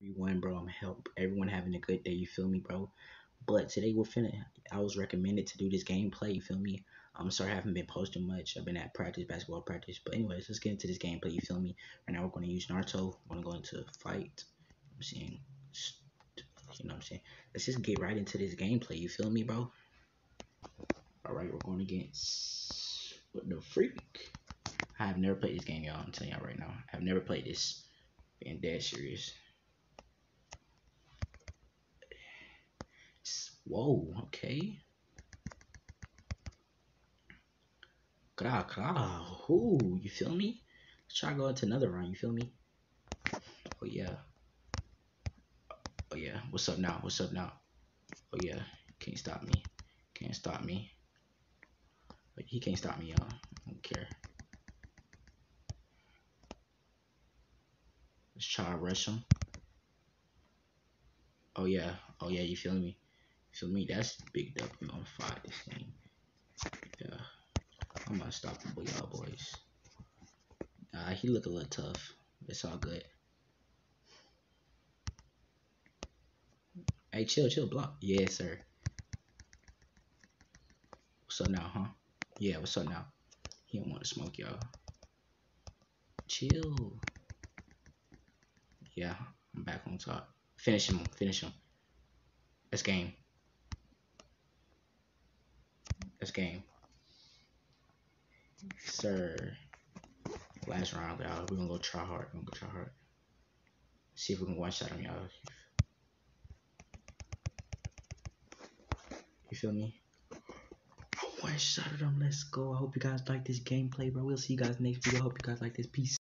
everyone, bro. I'm help everyone having a good day. You feel me, bro? But today we're finna. I was recommended to do this gameplay. You feel me? I'm sorry I haven't been posting much. I've been at practice, basketball practice. But anyways, let's get into this gameplay. You feel me? Right now we're gonna use Naruto. We're gonna go into fight. I'm seeing. You know what I'm saying? Let's just get right into this gameplay. You feel me, bro? All right, we're going against what the freak. I have never played this game, y'all. I'm telling y'all right now. I've never played this. Being dead serious. Whoa, okay. Gra, gra. Ooh, you feel me? Let's try to go into another round, you feel me? Oh, yeah. Oh, yeah. What's up now? What's up now? Oh, yeah. Can't stop me. Can't stop me. But He can't stop me, y'all. I don't care. Let's try to rush him. Oh, yeah. Oh, yeah. You feel me? For me, that's big W on five this game. Yeah. I'm unstoppable, y'all boys. Uh, he look a little tough. It's all good. Hey, chill, chill, block. Yes, sir. What's up now, huh? Yeah, what's up now? He don't want to smoke, y'all. Chill. Yeah, I'm back on top. Finish him, finish him. Let's game. This game. Sir. Last round, y'all. We're gonna go try hard. We're gonna go try hard. See if we can one shot him, y'all. You feel me? One shot him. Let's go. I hope you guys like this gameplay, bro. We'll see you guys next video. I hope you guys like this. Peace.